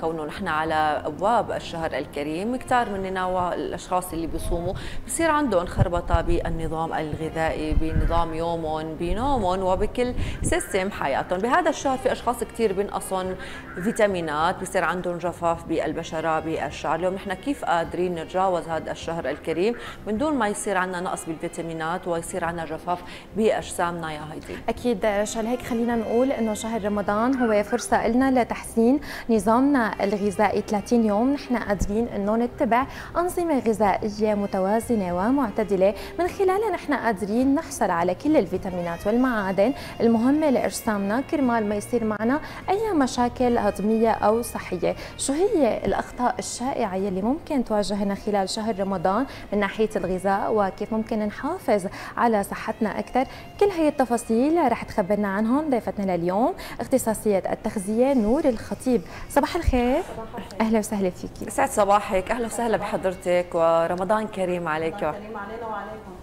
كونه نحن على أبواب الشهر الكريم. كثار مننا والاشخاص اللي بيصوموا بصير عندهم خربطة بالنظام الغذائي بنظام يومهم بنومهم وبكل system حياتهم. بهذا الشهر في أشخاص كثير بينقصهم فيتامينات بصير عندهم جفاف بالبشرة بالشعر. اليوم نحن كيف قادرين نتجاوز هذا الشهر الكريم؟ من دون ما يصير عندنا نقص بالفيتامينات ويصير عندنا جفاف بأجسامنا يا هيدي. أكيد عشان هيك خلينا نقول إنه شهر رمضان هو فرصة لنا لتحسين نظامنا الغذائي 30 يوم نحن قادرين أنه نتبع أنظمة غذائية متوازنة ومعتدلة. من خلالها نحن قادرين نحصل على كل الفيتامينات والمعادن المهمة لأجسامنا. كرمال ما يصير معنا أي مشاكل هضمية أو صحية. شو هي الأخطاء الشائعة يلي ممكن تواجهنا خلال شهر رمضان من ناحية الغذاء؟ وكيف ممكن نحافظ على صحتنا أكثر؟ كل هي التفاصيل رح تخبرنا عنهم ضيفتنا لليوم اختصاصية التغذية نور الخطيب. صباح الخير. الخير أهلا وسهلا فيكي. سعد صباحك. أهلا وسهلا بحضرتك ورمضان كريم عليك. كريم علينا وعليكم.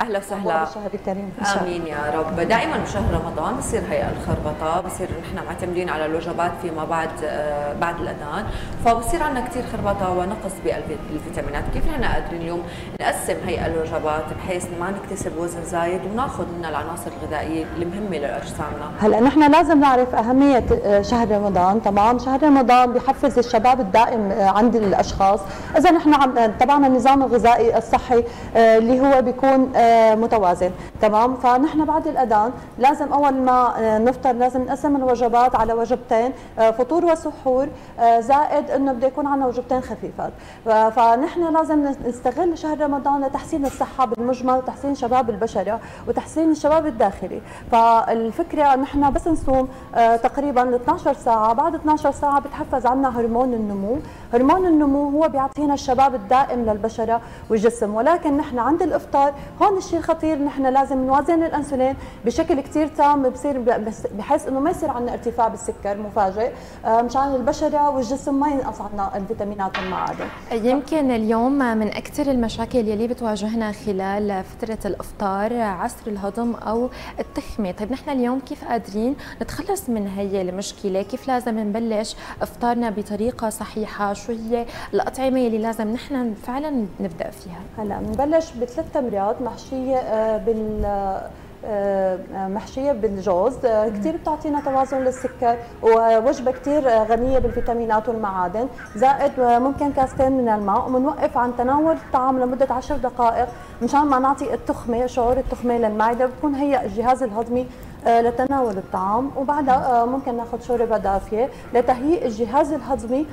أهلا وسهلا. الشهر الكريم آمين يا رب. دائما بشهر رمضان بصير هي الخربطة بصير نحن معتمدين على الوجبات فيما بعد آه، بعد الأذان. فبصير عندنا كثير خربطة ونقص بالفيتامينات. كيف نحن قادرين اليوم نقسم هي الوجبات بحيث ما نكتسب وزن زايد وناخذ منها العناصر الغذائية المهمة لأجسامنا؟ هلأ نحن لازم نعرف أهمية آه، شهر رمضان. تمام شهر رمضان بحفز الشباب الدائم آه، عند الأشخاص. إذا نحن عم تبعنا النظام الغذائي الصحي اللي هو بيكون متوازن. تمام؟ فنحن بعد الأذان لازم أول ما آه، نفطر لازم نقسم الوجبات على وجبتين آه، فطور وسحور آه، زائد إنه بده يكون عندنا وجبتين خفيفات. فنحن لازم نستغل شهر رمضان لتحسين الصحة بالمجمل وتحسين شباب البشرة وتحسين الشباب الداخلي. فالفكرة نحن بس نصوم تقريبا 12 ساعة بعد 12 ساعة بتحفز عنا هرمون النمو. هرمون النمو هو بيعطينا الشباب الدائم للبشرة والجسم ولكن نحن عند الإفطار هون الشيء الخطير نحن لازم نوازن الأنسولين بشكل كثير تام بصير بحيث إنه ما يصير عندنا ارتفاع بالسكر مفاجئ آه، مشان البشرة والجسم ما ينقص عندنا الفيتامينات والمعادن يمكن اليوم من أكثر المشاكل يلي بتواجهنا خلال فترة الإفطار عسر الهضم أو التخمه طيب نحن اليوم كيف قادرين نتخلص من هي المشكلة؟ كيف لازم نبلش إفطارنا بطريقة صحيحة؟ هي الاطعمه اللي لازم نحن فعلا نبدأ فيها. هلا بنبلش بثلاث تمرات محشية آه، بال آه، محشية بالجوز. آه، كثير بتعطينا توازن للسكر ووجبة كثير غنية بالفيتامينات والمعادن. زائد ممكن كاستين من الماء وبنوقف عن تناول الطعام لمدة 10 دقائق. مشان ما نعطي التخمة شعور التخمة للمعدة بتكون هي الجهاز الهضمي لتناول الطعام. وبعدها ممكن ناخذ شوربة دافية لتهيئ الجهاز الهضمي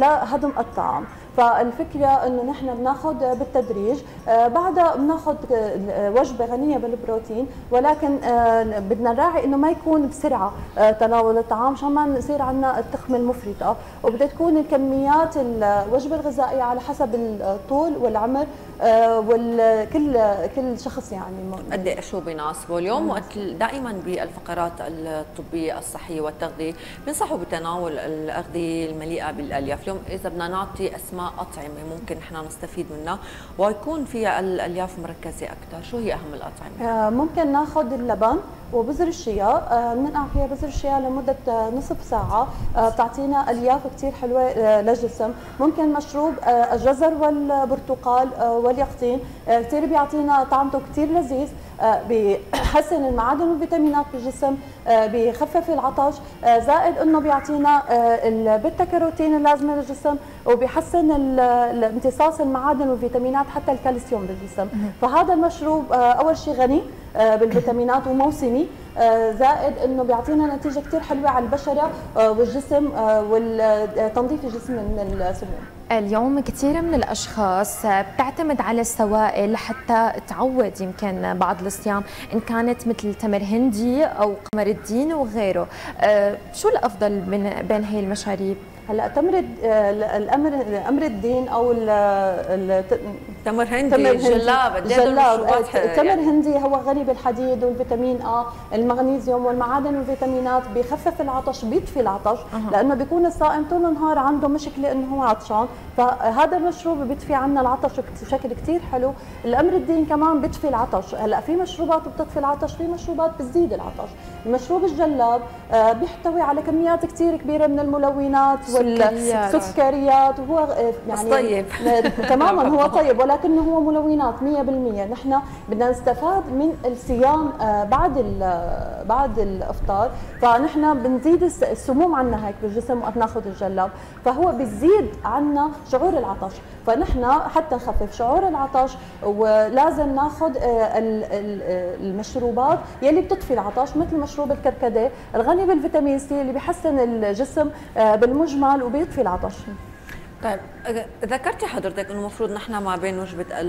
لهضم الطعام. فالفكرة إنه نحن بناخذ بالتدريج. آه، بعدها بناخذ آه، وجبة غنية بالبروتين ولكن آه، بدنا نراعي إنه ما يكون بسرعة تناول الطعام عشان ما يصير عندنا التخمة المفرطة. وبدها تكون الكميات الوجبه الغذائية على حسب الطول والعمر وكل كل شخص يعني قد إيه شو بيناسبه اليوم؟ وقت دائما بالفقرات الطبية الصحية والتغذية. بينصحوا بتناول الأغذية المليئة بالألياف. اليوم إذا بدنا نعطي أسماء أطعمة ممكن نحن نستفيد منها ويكون فيها الألياف مركزة أكثر شو هي أهم الأطعمة؟ آه، ممكن ناخذ اللبن وبذر الشيا. بننقع آه، فيها بذر الشيا لمدة آه، نصف ساعة. بتعطينا ألياف كثير حلوة للجسم. ممكن مشروب الجزر والبرتقال واليقطين كثير بيعطينا طعمته كثير لذيذ. بحسن المعادن والفيتامينات بالجسم بخفف العطش. زائد إنه بيعطينا البيتا كاروتين اللازمة للجسم وبيحسن امتصاص المعادن والفيتامينات حتى الكالسيوم بالجسم. فهذا المشروب أول شيء غني بالفيتامينات وموسمي. زائد إنه بيعطينا نتيجة كثير حلوة على البشرة والجسم وتنظيف الجسم من السموم. اليوم كثير من الأشخاص بتعتمد على السوائل حتى تعود يمكن بعض الصيام إن كانت مثل تمر هندي أو قمر الدين وغيره. شو الأفضل بين هي المشاريب؟ هلأ تمر الأمر أمر الدين أو تمر هندي تمر هندي جلاب جلاب. التمر هندي هو غني بالحديد والفيتامين آ المغنيسيوم والمعادن والفيتامينات بخفف العطش بيطفي العطش أه. لأنه بيكون الصائم طول النهار عنده مشكلة إنه هو عطشان. فهذا المشروب بيطفي عنا العطش بشكل كثير حلو. الأمر الدين كمان بيطفي العطش. هلأ في مشروبات بتطفي العطش في مشروبات بتزيد العطش. المشروب الجلاب بيحتوي على كميات كثير كبيرة من الملونات والسكريات وهو يعني طيب. تماما هو طيب. ولكنه هو ملونات 100% نحن بدنا نستفاد من الصيام آه، بعد بعد الإفطار. فنحن بنزيد السموم عنا هيك بالجسم وقت ناخذ الجلاب. فهو بيزيد عنا شعور العطش. فنحن حتى نخفف شعور العطش ولازم ناخذ المشروبات يلي بتطفي العطش مثل مشروب الكركديه الغني بالفيتامين سي اللي بيحسن الجسم آه، بالمجمل وبيطفي العطش. طيب ذكرتي حضرتك إنه المفروض نحن ما بين وجبة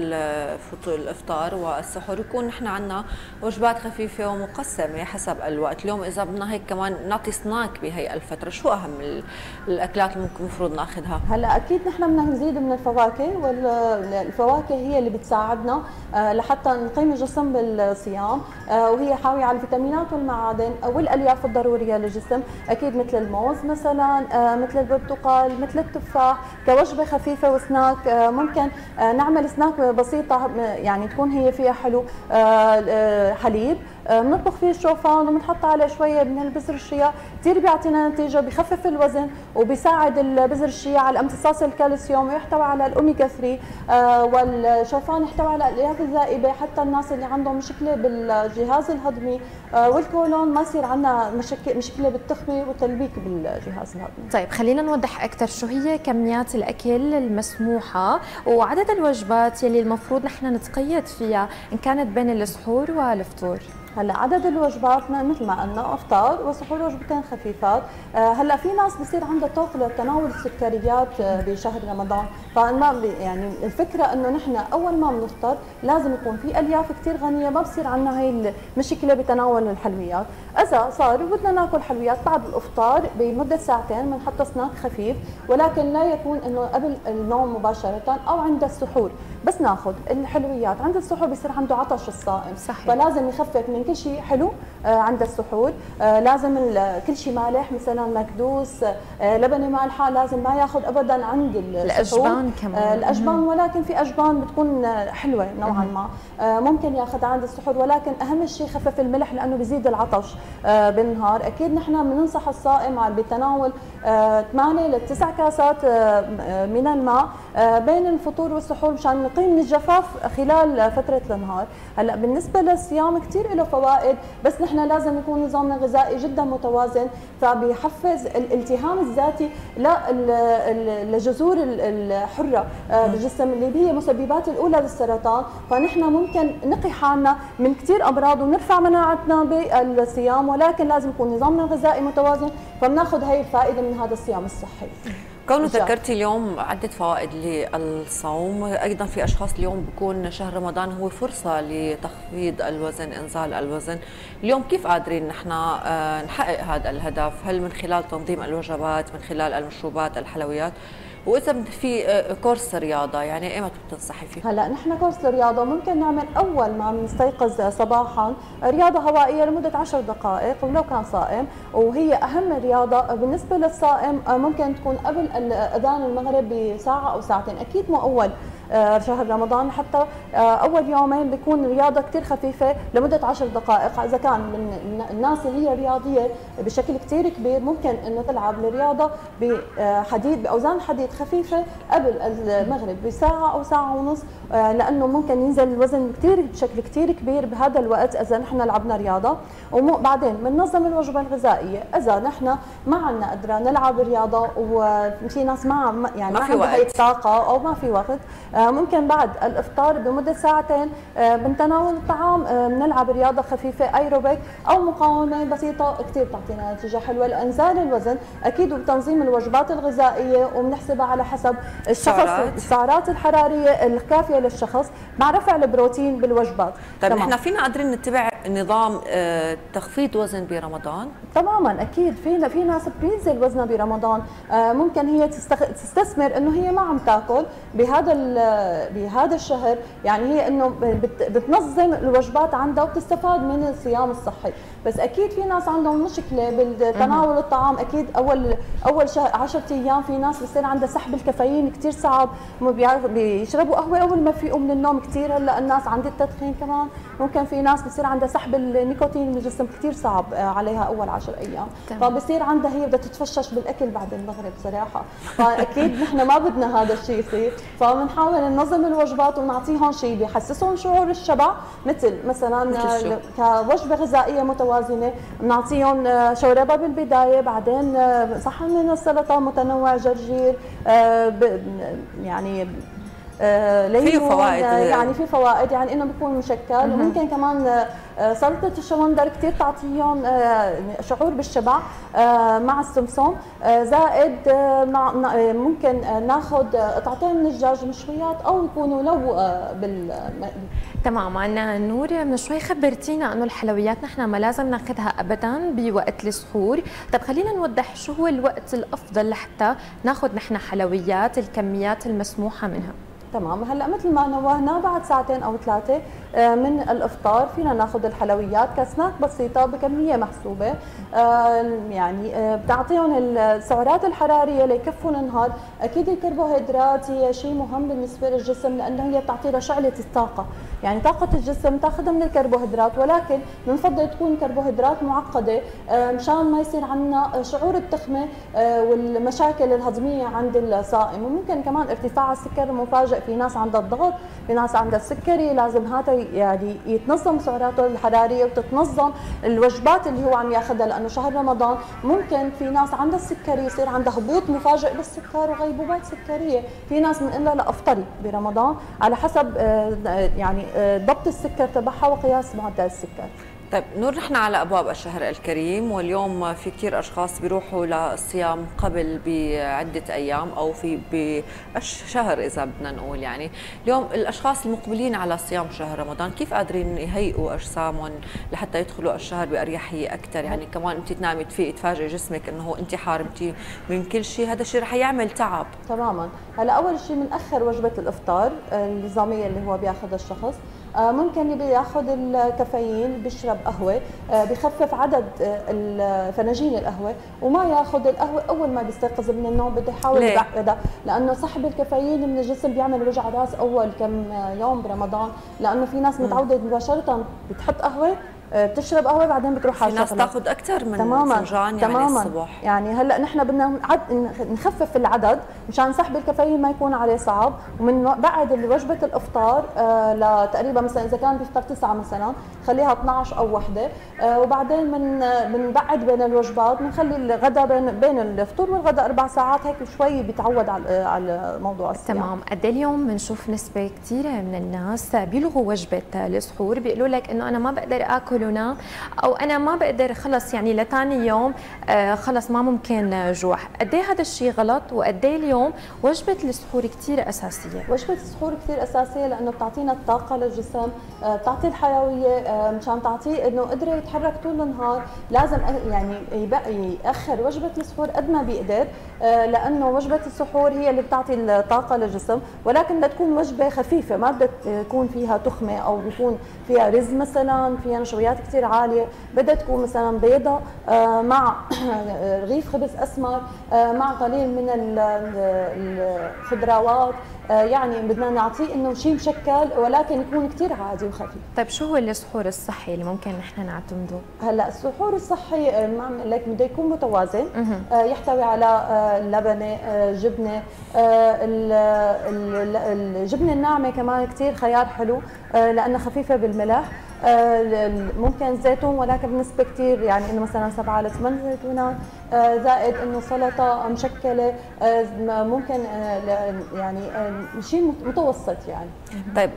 الافطار والسحور يكون نحن عندنا وجبات خفيفة ومقسمة حسب الوقت، اليوم إذا بدنا هيك كمان نعطي سناك بهي الفترة، شو أهم الأكلات اللي المفروض ناخذها؟ هلأ أكيد نحن بدنا نزيد من الفواكه والفواكه هي اللي بتساعدنا آه، لحتى نقيم الجسم بالصيام آه، وهي حاويه على الفيتامينات والمعادن والألياف الضرورية للجسم، أكيد مثل الموز مثلا، آه، مثل البرتقال، مثل التفاح، كوجبة خفيفة وسناك آه، ممكن آه، نعمل سناك بسيطة يعني تكون هي فيها حلو آه، حليب بنطبخ فيه الشوفان وبنحط عليه شوية من البذر الشيا. كثير بيعطينا نتيجة بخفف الوزن وبيساعد البذر الشيا على امتصاص الكالسيوم ويحتوي على الاوميجا 3 والشوفان يحتوي على الالياف الذائبه حتى الناس اللي عندهم مشكلة بالجهاز الهضمي والكولون ما يصير عندنا مشكلة بالتخمه والتلبيك بالجهاز الهضمي. طيب خلينا نوضح أكثر. شو هي كميات الأكل المسموحة وعدد الوجبات يلي المفروض نحن نتقيد فيها إن كانت بين السحور والفطور؟ هلا عدد الوجبات مثل ما قلنا أفطار وسحور وجبتين خفيفات. آه، هلا في ناس بصير عندها طوق لتناول السكريات آه، بشهر رمضان. فما يعني الفكرة إنه نحن أول ما بنفطر لازم يكون في ألياف كثير غنية ما بصير عندنا هي المشكلة بتناول الحلويات. إذا صار بدنا ناكل حلويات بعد الأفطار بمدة ساعتين بنحط سناك خفيف ولكن لا يكون إنه قبل النوم مباشرة أو عند السحور. بس ناخذ الحلويات. عند السحور بصير عنده عطش الصائم. صحيح. فلازم يخفف من كل شيء حلو آه، عند السحور. آه، لازم كل شيء مالح مثلا مكدوس آه، لبنه مالحة لازم ما ياخذ ابدا عند السحور. الأجبان كمان. الأجبان ولكن في أجبان بتكون حلوة نوعا ما. ممكن ياخذ عند السحور ولكن أهم شيء خفف الملح لأنه بيزيد العطش بالنهار. أكيد نحن بننصح الصائم بتناول 8 ل 9 كاسات من الماء بين الفطور والسحور مشان نقيم من الجفاف خلال فترة النهار هلأ بالنسبة للصيام كثير له فوائد بس نحن لازم يكون نظامنا الغذائي جدا متوازن فبيحفز الالتهام الذاتي للجذور الحرة آه، بالجسم اللي هي مسببات الأولى للسرطان. فنحن ممكن نقي حالنا من كثير أمراض ونرفع مناعتنا بالصيام ولكن لازم يكون نظامنا الغذائي متوازن فبناخذ هي الفائدة من هذا الصيام الصحي. كونه ذكرتي اليوم عدة فوائد للصوم. أيضا في أشخاص اليوم بكون شهر رمضان هو فرصة لتخفيض الوزن إنزال الوزن. اليوم كيف قادرين نحن آه، نحقق هذا الهدف؟ هل من خلال تنظيم الوجبات من خلال المشروبات الحلويات؟ وإذا في آه، كورس رياضة يعني ايمتى بتنصحي فيه؟ هلا نحن كورس الرياضه ممكن نعمل أول ما بنستيقظ صباحا رياضة هوائية لمدة 10 دقائق ولو كان صائم وهي أهم رياضة بالنسبة للصائم آه، ممكن تكون قبل أذان المغرب بساعة أو ساعتين أكيد مو أول آه، شهر رمضان. حتى آه، أول يومين بيكون رياضة كثير خفيفة لمدة 10 دقائق. إذا كان من الناس اللي هي رياضية بشكل كثير كبير ممكن إنه تلعب الرياضه بحديد بأوزان حديد خفيفة قبل المغرب بساعة أو ساعة ونص. آه، لأنه ممكن ينزل الوزن كثير بشكل كثير كبير بهذا الوقت إذا نحن لعبنا رياضة. وبعدين بننظم الوجبة الغذائية. إذا نحن ما عندنا قدرة نلعب رياضة وفي ناس ما يعني ما, ما في وقت. هي الطاقه أو ما في وقت آه، ممكن بعد الإفطار بمدة ساعتين آه، بنتناول الطعام بنلعب رياضة خفيفة ايروبيك أو مقاومة بسيطة. كثير بتعطينا نتيجة حلوة. لانزال الوزن أكيد وبتنظيم الوجبات الغذائية وبنحسبها على حسب الشخص السعرات. الحرارية الكافية للشخص مع رفع البروتين بالوجبات. طيب نحن فينا قادرين نتبع نظام آه، تخفيض وزن برمضان؟ تماما أكيد. في في ناس بينزل وزنها برمضان. آه، ممكن هي تستثمر إنه هي ما عم تاكل بهذا بهذا الشهر. يعني هي إنه بتنظم الوجبات عندها وبتستفاد من الصيام الصحي. بس أكيد في ناس عندهم مشكلة بالتناول الطعام أكيد أول أول شهر 10 أيام في ناس بصير عندها سحب الكافيين كثير صعب. بيشربوا قهوة أول ما يفيقوا من النوم كثير هلأ الناس عند التدخين كمان. ممكن في ناس بصير عندها سحب النيكوتين من الجسم كثير صعب آه، عليها أول 10 أيام. فبصير عندها هي بدها تتفشش بالأكل بعد المغرب صراحة. فأكيد نحن ما بدنا هذا الشيء يصير. فبنحاول ننظم الوجبات ونعطيهم شيء بيحسسهم شعور الشبع. مثل مثلا كوجبة غذائية متوازنة بنعطيهم آه، شوربه بالبداية بعدين آه، صحن من السلطة متنوع جرجير يعني في فوائد. آه، يعني في فوائد يعني إنه بيكون مشكل. وممكن كمان آه، سلطة الشمندر كثير تعطيهم شعور بالشبع مع السمسم. زائد ممكن ناخذ قطعتين من الدجاج مشويات أو يكونوا لو بال تماما. نور من شوي خبرتينا إنه الحلويات نحن ما لازم ناخذها ابدا بوقت السحور. طب خلينا نوضح شو هو الوقت الأفضل لحتى ناخذ نحن حلويات الكميات المسموحة منها. تمام. هلا مثل ما نوهنا بعد ساعتين أو ثلاثة آه، من الإفطار فينا ناخذ الحلويات كسناك بسيطة بكمية محسوبة. آه، يعني آه، بتعطيهم السعرات الحرارية ليكفوا النهار. أكيد الكربوهيدرات هي شيء مهم بالنسبة للجسم لأنه هي بتعطي له شعلة الطاقة. يعني طاقة الجسم تاخذها من الكربوهيدرات ولكن بنفضل تكون كربوهيدرات معقدة مشان ما يصير عندنا شعور التخمة والمشاكل الهضمية عند الصائم. وممكن كمان ارتفاع السكر المفاجئ في ناس عندها الضغط في ناس عندها السكري لازم هذا يعني يتنظم سعراته الحرارية وتتنظم الوجبات اللي هو عم ياخذها لأنه شهر رمضان ممكن في ناس عندها السكري يصير عندها هبوط مفاجئ بالسكر وغيبوبات سكرية. في ناس منقلها لا افطري برمضان على حسب آه، يعني آه، ضبط السكر تبعها وقياس معدل السكر. طيب نور نحن على أبواب الشهر الكريم واليوم في كثير أشخاص بيروحوا للصيام قبل بعدة أيام أو في بالشهر إذا بدنا نقول يعني. اليوم الأشخاص المقبلين على صيام شهر رمضان كيف قادرين يهيئوا أجسامهم لحتى يدخلوا الشهر بأريحية أكثر يعني كمان أنت تنامي تفيقي تفاجئي جسمك إنه أنت حارمتي من كل شيء هذا الشيء رح يعمل تعب. تماما. هلأ أول شيء بنأخر وجبة الإفطار النظامية اللي هو بياخذها الشخص. آه، ممكن اللي بياخذ الكافيين بيشرب قهوة آه، بخفف عدد آه، فناجين القهوة وما ياخذ القهوة أول ما بيستيقظ من النوم بده يحاول يبعدها لأنه سحب الكافيين من الجسم بيعمل وجع راس أول كم يوم برمضان لأنه في ناس متعودة مباشرة بتحط قهوة آه، بتشرب قهوة بعدين بتروح على في ناس تاخذ أكثر من تماما فنجان يعني تماما. الصبح. يعني هلأ نحن بدنا نخفف العدد مشان سحب الكافيين ما يكون عليه صعب. ومن بعد وجبة الإفطار آه لتقريبا مثلا إذا كان بيفطر تسعة مثلا خليها 12 أو وحدة. آه وبعدين من بنبعد بين الوجبات بنخلي الغداء بين بين الفطور والغداء أربع ساعات. هيك شوي بيتعود على على موضوع الصيام. تمام. قد إيه اليوم بنشوف نسبة كثيره من الناس بيلغوا وجبة السحور؟ بيقولوا لك إنه أنا ما بقدر آكل ونام أو أنا ما بقدر خلص يعني لثاني يوم آه خلص ما ممكن جوع. قد إيه هذا الشيء غلط؟ وقد إيه اليوم وجبة السحور كثير أساسية؟ وجبة السحور كثير أساسية لأنه بتعطينا الطاقة للجسم آه بتعطي الحيوية آه مشان تعطيه إنه قدره يتحرك طول النهار. لازم يعني يأخر وجبة السحور قد ما بيقدر لأنه وجبة السحور هي اللي بتعطي الطاقة للجسم. ولكن بدها تكون وجبة خفيفة ما بدها تكون فيها تخمة أو بيكون فيها رز مثلا فيها نشويات كثير عالية بدها تكون مثلا بيضة آه، مع رغيف خبز أسمر آه، مع قليل من الخضروات. آه، يعني بدنا نعطيه إنه شيء مشكل ولكن يكون كثير عادي وخفيف. طيب شو هو السحور الصحي اللي ممكن نحن نعتمده؟ هلأ السحور الصحي ما لك بده يكون متوازن. يحتوي على لبنه جبنة الجبنة الناعمة كمان كثير خيار حلو لأنها خفيفة بالملح. ممكن زيتون ولكن بنسبة كثير يعني إنه مثلا 7 ل 8 زيتونات زائد إنه سلطة مشكله ممكن يعني شيء متوسط يعني. طيب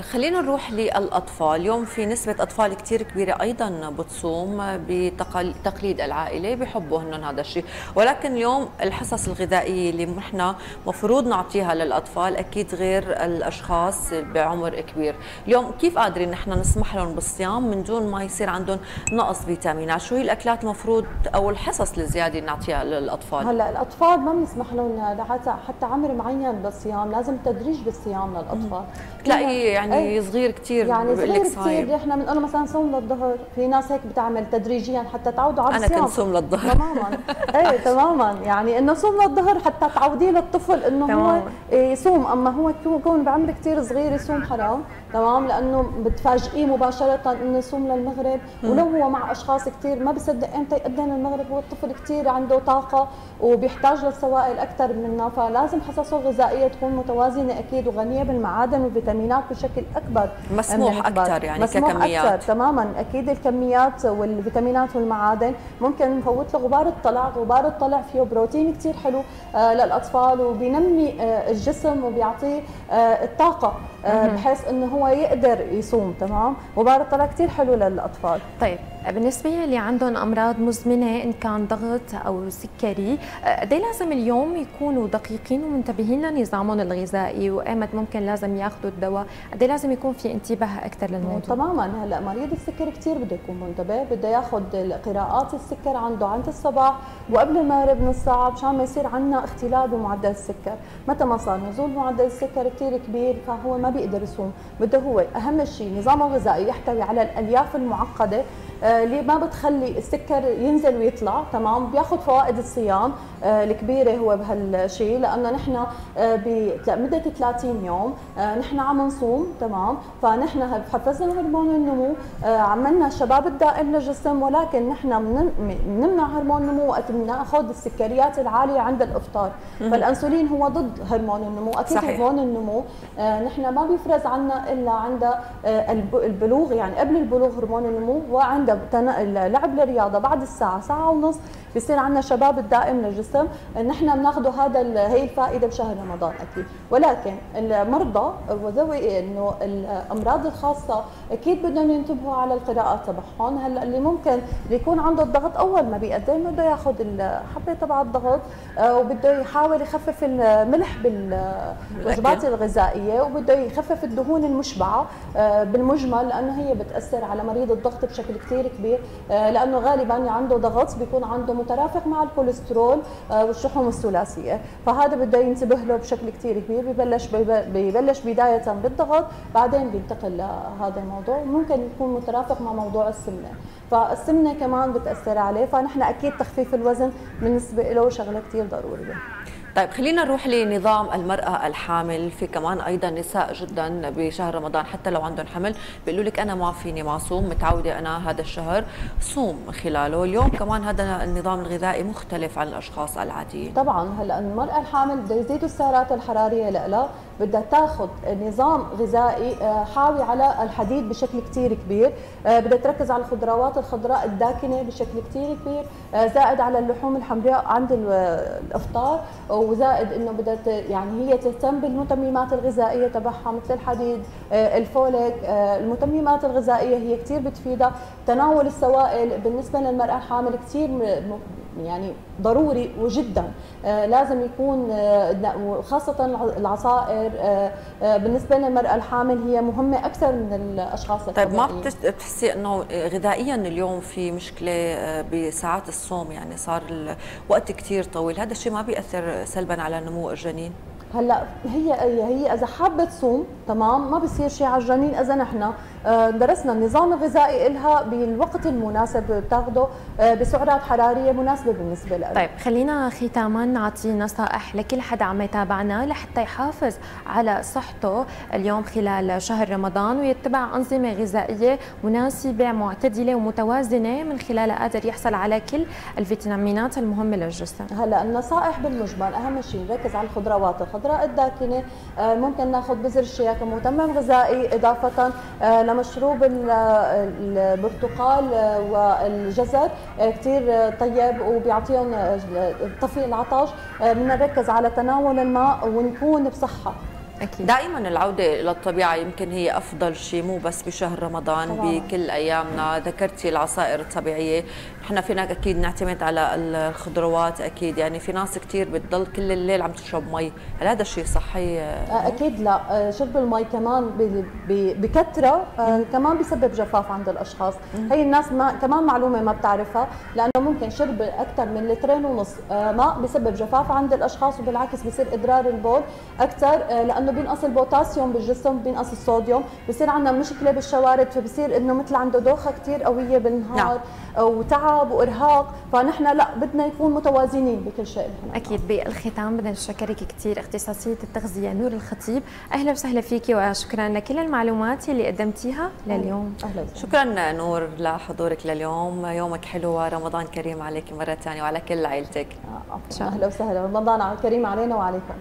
خلينا نروح للأطفال. اليوم في نسبة أطفال كثير كبيرة أيضا بتصوم بتقليد العائلة بحبوا هن هذا الشيء. ولكن اليوم الحصص الغذائية اللي نحن مفروض نعطيها للأطفال أكيد غير الأشخاص بعمر كبير. اليوم كيف قادرين نحن نسمح لهم بالصيام من دون ما يصير عندهم نقص فيتامينات؟ شو هي الأكلات المفروض أو الحصص الزياده نعطيها للأطفال. هلأ الأطفال ما بنسمح لهم حتى حتى عمر معين بالصيام لازم تدريج بالصيام للأطفال. تلاقي يعني إيه. صغير كثير يعني صغير كثير إحنا بنقول مثلا صوم للظهر. في ناس هيك بتعمل تدريجيا حتى تعودوا على الصيام. أنا كنت صوم للظهر. تماما. إيه تماما. يعني إنه صوم للظهر حتى تعوديه للطفل إنه هو يصوم. أما هو يكون بعمر كثير صغير يصوم حرام. تمام. لأنه بتفاجئيه مباشرة إنه يصوم للمغرب. ولو هو مع أشخاص كثير ما بصدق إمتى يقدم المغرب هو الطفل. كثير عنده طاقة وبيحتاج للسوائل أكثر منها فلازم حصصه الغذائية تكون متوازنة أكيد وغنية بالمعادن والفيتامينات بشكل أكبر مسموح أكثر يعني مسموح ككميات. أكثر تماما. أكيد الكميات والفيتامينات والمعادن ممكن نفوت له غبار الطلع غبار الطلع فيه بروتين كثير حلو آه للأطفال وبينمي آه الجسم وبيعطيه آه الطاقة بحيث إنه هو يقدر يصوم تمام. غبار الطلع كثير حلو للأطفال. طيب. بالنسبة اللي عندهم أمراض مزمنة إن كان ضغط أو سكري قد لازم اليوم يكونوا دقيقين ومنتبهين لنظامهم الغذائي؟ وأيمت ممكن لازم ياخذوا الدواء؟ قد لازم يكون في انتباه أكثر للموضوع؟ تماما. هلأ مريض السكر كثير بده يكون منتبه بده ياخذ قراءات السكر عنده عند الصباح وقبل المغرب نص ساعة مشان ما يصير عندنا اختلال بمعدل السكر. متى ما صار نزول معدل السكر كثير كبير فهو ما بيقدر يصوم. بده هو أهم شيء نظامه الغذائي يحتوي على الألياف المعقدة اللي ما بتخلي السكر ينزل ويطلع تمام؟ بياخذ فوائد الصيام آه، الكبيرة هو بهالشيء لأنه نحن آه، بمده 30 يوم آه، نحن عم نصوم تمام؟ فنحن حفزنا هرمون النمو عملنا الشباب الدائم للجسم ولكن نحن بنمنع هرمون النمو وقت بناخذ السكريات العالية عند الإفطار. فالأنسولين هو ضد هرمون النمو أكيد صحيح. هرمون النمو نحن ما بيفرز عنا إلا عند البلوغ يعني قبل البلوغ هرمون النمو وعند لعب الرياضه بعد الساعة ساعة ونص. بيصير عندنا شباب الدائم للجسم نحن بناخذ هذا هي الفائدة بشهر رمضان أكيد. ولكن المرضى وذوي إنه الأمراض الخاصة أكيد بدهم ينتبهوا على القراءات تبعهم. هلأ اللي ممكن يكون عنده الضغط أول ما بيقدم بده ياخذ الحبه تبع الضغط آه، وبده يحاول يخفف الملح بالوجبات الغذائية وبده يخفف الدهون المشبعة آه، بالمجمل لأنه هي بتأثر على مريض الضغط بشكل كثير كبير آه، لأنه غالبا عنده ضغط بيكون عنده مترافق مع الكوليسترول آه، والشحوم الثلاثية. فهذا بده ينتبه له بشكل كثير كبير ببلش ببلش بداية بالضغط بعدين بينتقل لهذا الموضوع ممكن يكون مترافق مع موضوع السمنة. فالسمنة كمان بتأثر عليه فنحن أكيد تخفيف الوزن بالنسبة له شغلة كثير ضرورية. طيب خلينا نروح لنظام المرأة الحامل. في كمان أيضا نساء جدا بشهر رمضان حتى لو عندهم حمل. بيقولوا لك أنا ما فيني ما صوم متعودة أنا هذا الشهر صوم خلاله. اليوم كمان هذا النظام الغذائي مختلف عن الأشخاص العاديين. طبعا هلأ المرأة الحامل بده يزيدوا السعرات الحرارية لها بدها تاخذ نظام غذائي آه، حاوي على الحديد بشكل كثير كبير. آه، بدها تركز على الخضروات الخضراء الداكنة بشكل كثير كبير. آه، زائد على اللحوم الحمراء عند الإفطار. وزائد إنه بدها يعني هي تهتم بالمتممات الغذائية تبعها مثل الحديد الفوليك المتممات الغذائية هي كثير بتفيدها. تناول السوائل بالنسبة للمرأة الحامل كثير يعني ضروري وجدا. آه، لازم يكون آه، خاصة العصائر آه، بالنسبة للمرأة الحامل هي مهمة أكثر من الأشخاص طيب ما بتحسي أنه غذائيا اليوم في مشكلة بساعات الصوم يعني صار الوقت كثير طويل؟ هذا الشيء ما بيأثر سلبا على نمو الجنين؟ هلا هي هي إذا حابة تصوم تمام؟ ما بصير شيء على الجنين إذا نحن آه، درسنا النظام الغذائي لها بالوقت المناسب بتاخده آه، بسعرات حرارية مناسبة بالنسبة لها طيب خلينا ختاما نعطي نصائح لكل حدا عم يتابعنا لحتى يحافظ على صحته اليوم خلال شهر رمضان ويتبع أنظمة غذائية مناسبة معتدلة ومتوازنة من خلالها قادر يحصل على كل الفيتامينات المهمة للجسم. هلا النصائح بالمجمل أهم شيء نركز على الخضروات الخضراء الداكنة آه، ممكن ناخذ بذر الشيا كمتمم غذائي إضافة آه، لمشروب البرتقال والجزر كثير طيب وبيعطيهم طفي العطش بدنا نركز على تناول الماء ونكون بصحة. أكيد. دائما العودة إلى الطبيعة يمكن هي أفضل شيء مو بس بشهر رمضان طبعا. بكل أيامنا. ذكرتي العصائر الطبيعية. نحن فينا أكيد نعتمد على الخضروات أكيد. يعني في ناس كثير بتضل كل الليل عم تشرب مي. هل هذا الشيء صحي؟ أكيد لا. شرب المي كمان بكثرة. كمان بيسبب جفاف عند الأشخاص. هي الناس ما كمان معلومة ما بتعرفها لأنه ممكن شرب أكثر من لترين ونص. ماء بيسبب جفاف عند الأشخاص وبالعكس بيصير إدرار البول أكثر. لأنه لأنه بينقص البوتاسيوم بالجسم بينقص الصوديوم بصير عندنا مشكلة بالشوارد فبصير إنه مثل عنده دوخة كثير قوية بالنهار نعم. وتعب وإرهاق فنحن لا بدنا نكون متوازنين بكل شيء أكيد. بالختام بدنا نشكرك كثير اختصاصية التغذية نور الخطيب. أهلا وسهلا فيك وشكرا لكل المعلومات اللي قدمتيها لليوم. أهلا وسهلا. شكرا نور لحضورك لليوم. يومك حلو ورمضان كريم عليك مرة ثانية وعلى كل عائلتك. أهلا وسهلا. رمضان كريم علينا وعليكم.